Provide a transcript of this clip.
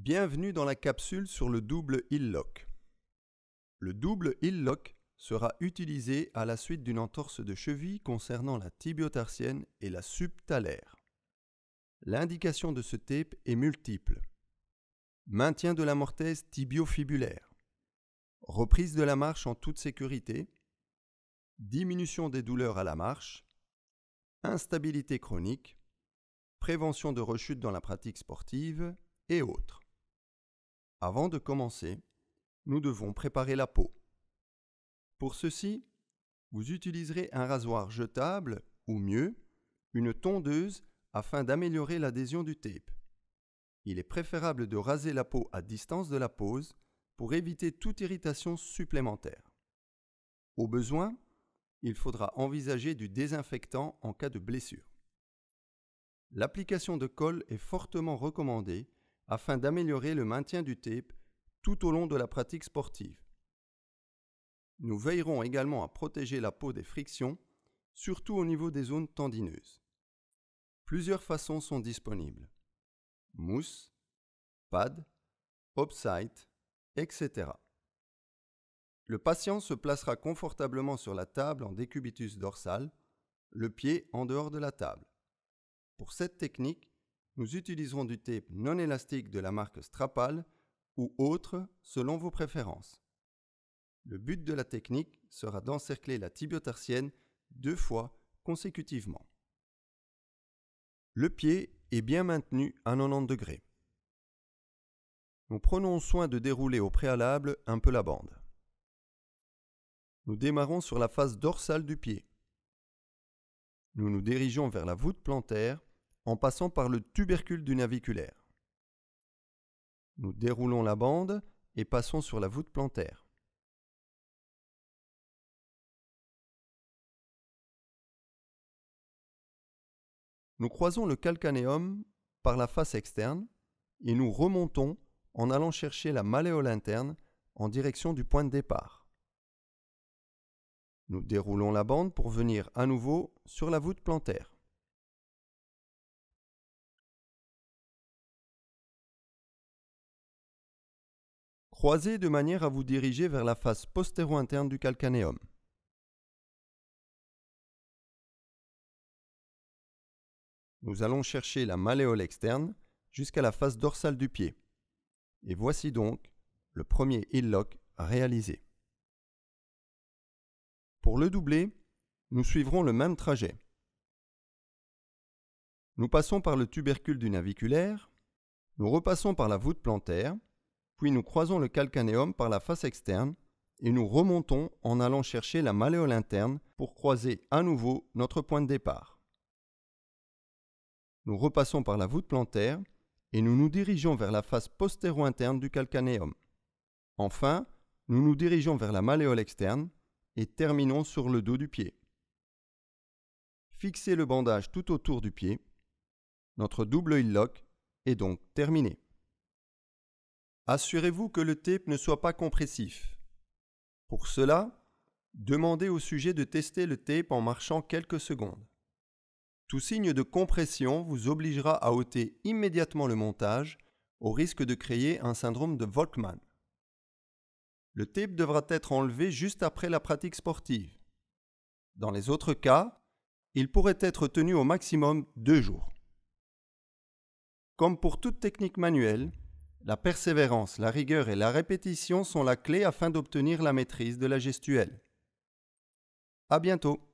Bienvenue dans la capsule sur le double heel lock. Le double heel lock sera utilisé à la suite d'une entorse de cheville concernant la tibiotarsienne et la subtalaire. L'indication de ce tape est multiple. Maintien de la mortaise tibiofibulaire. Reprise de la marche en toute sécurité. Diminution des douleurs à la marche. Instabilité chronique. Prévention de rechute dans la pratique sportive et autres. Avant de commencer, nous devons préparer la peau. Pour ceci, vous utiliserez un rasoir jetable ou mieux, une tondeuse afin d'améliorer l'adhésion du tape. Il est préférable de raser la peau à distance de la pose pour éviter toute irritation supplémentaire. Au besoin, il faudra envisager du désinfectant en cas de blessure. L'application de colle est fortement recommandée afin d'améliorer le maintien du tape tout au long de la pratique sportive. Nous veillerons également à protéger la peau des frictions, surtout au niveau des zones tendineuses. Plusieurs façons sont disponibles. Mousse, pad, upside, etc. Le patient se placera confortablement sur la table en décubitus dorsal, le pied en dehors de la table. Pour cette technique, nous utiliserons du tape non élastique de la marque Strapal ou autre selon vos préférences. Le but de la technique sera d'encercler la tibiotarsienne deux fois consécutivement. Le pied est bien maintenu à 90 degrés. Nous prenons soin de dérouler au préalable un peu la bande. Nous démarrons sur la face dorsale du pied. Nous nous dirigeons vers la voûte plantaire en passant par le tubercule du naviculaire. Nous déroulons la bande et passons sur la voûte plantaire. Nous croisons le calcanéum par la face externe et nous remontons en allant chercher la malléole interne en direction du point de départ. Nous déroulons la bande pour venir à nouveau sur la voûte plantaire. Croisez de manière à vous diriger vers la face postéro-interne du calcanéum. Nous allons chercher la malléole externe jusqu'à la face dorsale du pied. Et voici donc le premier heel lock réalisé. Pour le doubler, nous suivrons le même trajet. Nous passons par le tubercule du naviculaire, nous repassons par la voûte plantaire, puis nous croisons le calcanéum par la face externe et nous remontons en allant chercher la malléole interne pour croiser à nouveau notre point de départ. Nous repassons par la voûte plantaire et nous nous dirigeons vers la face postéro-interne du calcanéum. Enfin, nous nous dirigeons vers la malléole externe et terminons sur le dos du pied. Fixez le bandage tout autour du pied. Notre double heel lock est donc terminé. Assurez-vous que le tape ne soit pas compressif. Pour cela, demandez au sujet de tester le tape en marchant quelques secondes. Tout signe de compression vous obligera à ôter immédiatement le montage au risque de créer un syndrome de Volkmann. Le tape devra être enlevé juste après la pratique sportive. Dans les autres cas, il pourrait être tenu au maximum deux jours. Comme pour toute technique manuelle, la persévérance, la rigueur et la répétition sont la clé afin d'obtenir la maîtrise de la gestuelle. À bientôt!